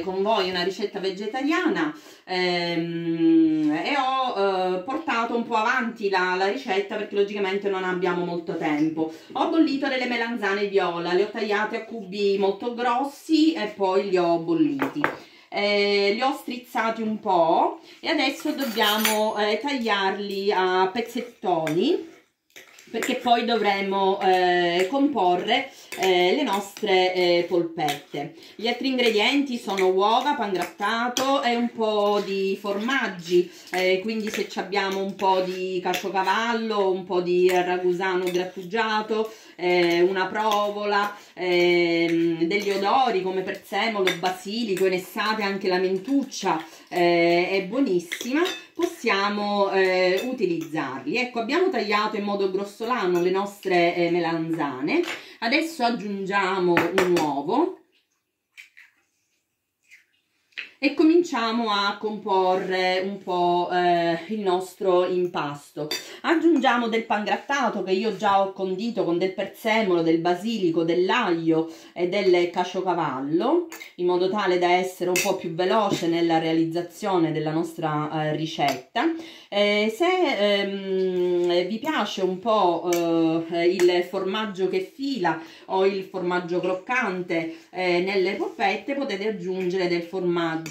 con voi una ricetta vegetariana ehm, e ho eh, portato un po' avanti la, la, ricetta perché logicamente non abbiamo molto tempo. Ho bollito delle melanzane viola, le ho tagliate a cubi molto grossi e poi li ho bolliti. Eh, li ho strizzati un po' e adesso dobbiamo eh, tagliarli a pezzettoni perché poi dovremo eh, comporre eh, le nostre eh, polpette. Gli altri ingredienti sono uova, pangrattato e un po' di formaggi, eh, quindi se abbiamo un po' di caciocavallo, un po' di ragusano grattugiato, eh, una provola, ehm, degli odori come prezzemolo, basilico, in estate anche la mentuccia eh, è buonissima possiamo eh, utilizzarli. Ecco, abbiamo tagliato in modo grossolano le nostre eh, melanzane, adesso aggiungiamo un uovo e cominciamo a comporre un po' eh, il nostro impasto. Aggiungiamo del pangrattato che io già ho condito con del prezzemolo, del basilico, dell'aglio e del caciocavallo in modo tale da essere un po' più veloce nella realizzazione della nostra eh, ricetta. Eh, se ehm, vi piace un po' eh, il formaggio che fila o il formaggio croccante eh, nelle polpette potete aggiungere del formaggio.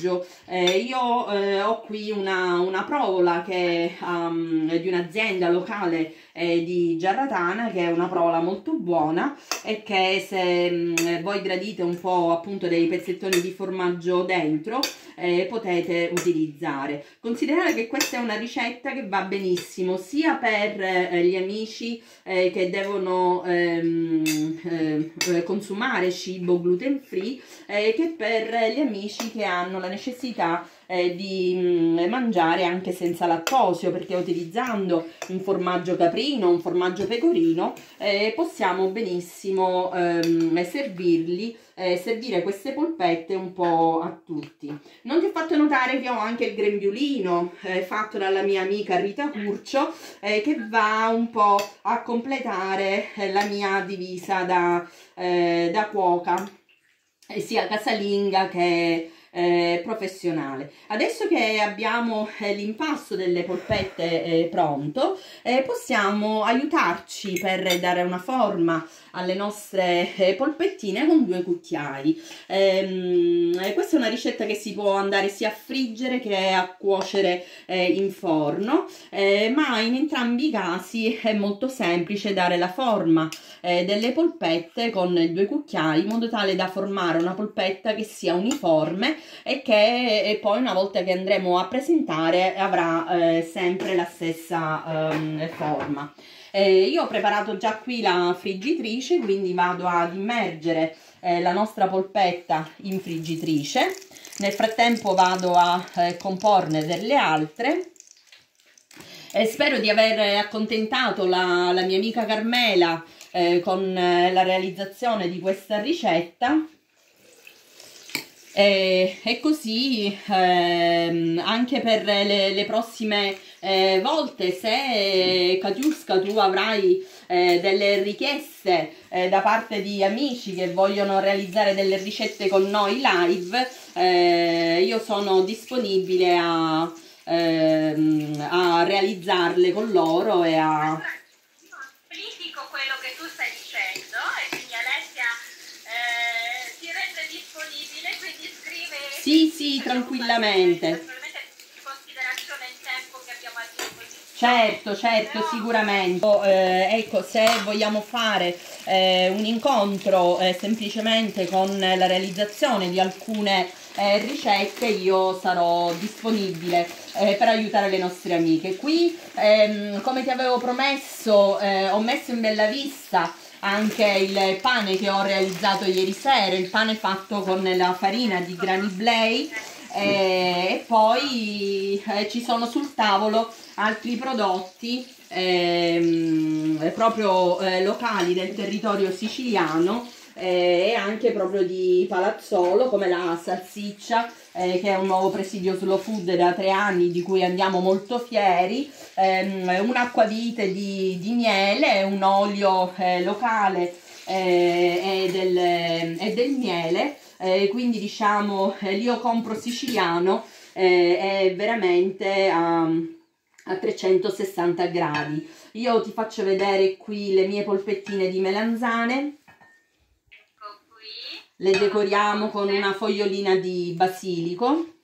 Eh, io eh, ho qui una, una provola che um, di un'azienda locale eh, di Giarratana che è una provola molto buona e che se mh, mm, voi gradite un po' appunto dei pezzettoni di formaggio dentro eh, potete utilizzare. Considerate che questa è una ricetta che va benissimo sia per eh, gli amici eh, che devono ehm, eh, consumare cibo gluten free che per gli amici che hanno la necessità eh, di mh, mm, mangiare anche senza lattosio perché utilizzando un formaggio caprino, un formaggio pecorino eh, possiamo benissimo ehm, servirli eh, servire queste polpette un po' a tutti. Non ti ho fatto notare che ho anche il grembiulino eh, fatto dalla mia amica Rita Curcio eh, che va un po' a completare eh, la mia divisa da, eh, da cuoca, eh, sia casalinga che eh, professionale. Adesso che abbiamo eh, l'impasto delle polpette eh, pronto, eh, possiamo aiutarci per dare una forma alle nostre eh, polpettine con due cucchiai. Ehm, eh, questa è una ricetta che si può andare sia a friggere che a cuocere in forno, ma in entrambi i casi è molto semplice dare la forma delle polpette con due cucchiai in modo tale da formare una polpetta che sia uniforme e che e poi una volta che andremo a presentare avrà eh, sempre la stessa eh, forma. Eh, io ho preparato già qui la friggitrice, quindi vado ad immergere eh, la nostra polpetta in friggitrice. Nel frattempo vado a eh, comporne delle altre. Eh, spero di aver accontentato la, la mia amica Carmela eh, con la realizzazione di questa ricetta e, e così ehm, anche per le, le prossime eh, volte se Katiuska tu avrai eh, delle richieste eh, da parte di amici che vogliono realizzare delle ricette con noi live eh, io sono disponibile a, ehm, a realizzarle con loro e a Sì, sì, tranquillamente. Certo, certo, sicuramente. Eh, ecco, se vogliamo fare eh, un incontro eh, semplicemente con la realizzazione di alcune eh, ricette, io sarò disponibile eh, per aiutare le nostre amiche. Qui, ehm, come ti avevo promesso, eh, ho messo in bella vista anche il pane che ho realizzato ieri sera, il pane fatto con la farina di Granny Blay eh, e poi eh, ci sono sul tavolo altri prodotti ehm, proprio eh, locali del territorio siciliano eh, e anche proprio di Palazzolo come la salsiccia eh, che è un nuovo presidio slow food da tre anni di cui andiamo molto fieri, ehm, un'acquavite di, di miele, un olio eh, locale eh, e, del, e del miele eh, quindi diciamo eh, l'io compro siciliano eh, è veramente a, a 360 gradi. Io ti faccio vedere qui le mie polpettine di melanzane. Le decoriamo con una fogliolina di basilico.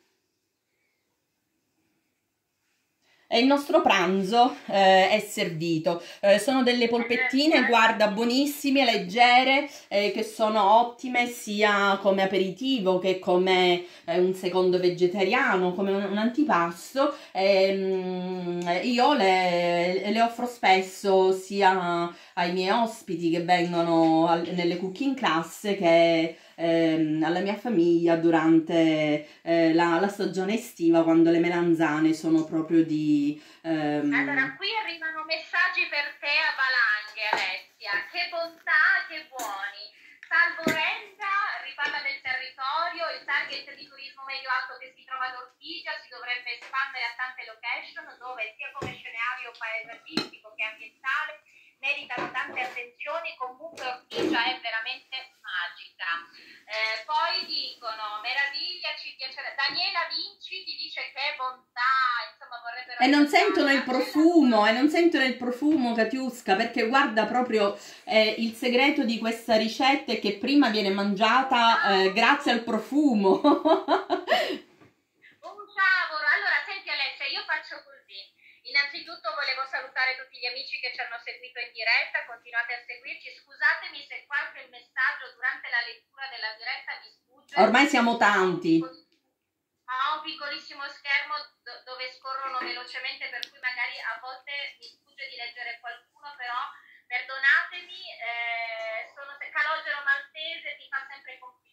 E il nostro pranzo eh, è servito. Eh, sono delle polpettine, guarda, buonissime, leggere, eh, che sono ottime sia come aperitivo che come eh, un secondo vegetariano, come un, un antipasto. Ehm, io le, le, offro spesso sia ai miei ospiti che vengono al, nelle cooking class che ehm, alla mia famiglia durante eh, la, la, stagione estiva quando le melanzane sono proprio di... Ehm... Allora, qui arrivano messaggi per te a valanghe, Alessia. Che bontà, che buoni. Salvo Renza, riparla del territorio, il target di turismo medio-alto che si trova ad Ortigia si dovrebbe espandere a tante location dove sia come scenario paesaggistico che ambientale meritano tante attenzioni, comunque Ortigia è veramente magica. Eh, poi dicono, meraviglia, ci piacerebbe. Daniela Vinci ti dice che bontà, insomma vorrebbero... E non sentono il profumo, e non sentono il profumo, Katiuska, perché guarda proprio eh, il segreto di questa ricetta è che prima viene mangiata eh, grazie al profumo. Un cavolo, allora senti Alessia, io faccio così Innanzitutto volevo salutare tutti gli amici che ci hanno seguito in diretta, continuate a seguirci, scusatemi se qualche messaggio durante la lettura della diretta mi sfugge. Ormai siamo tanti. Ho un piccolissimo schermo dove scorrono velocemente per cui magari a volte mi sfugge di leggere qualcuno, però perdonatemi, eh, sono Calogero Maltese ti fa sempre complimenti.